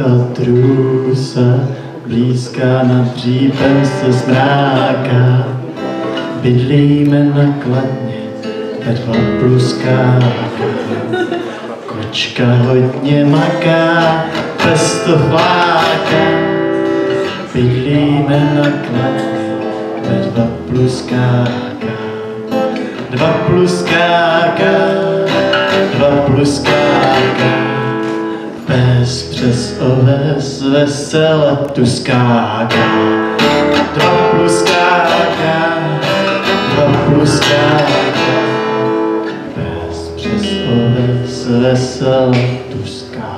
Tatrů se blízká nad dřípem se zmráká. Bydlíme na kladně, ve dva pluskáka. Kočka hodně maká, bez to fláka. Bydlíme na kladně, ve dva pluskáka. Dva pluskáka, dva pluskáka. Pes přes oves veselé tu skáká, to pluskáká, to pluskáká. Pes přes oves veselé tu skáká.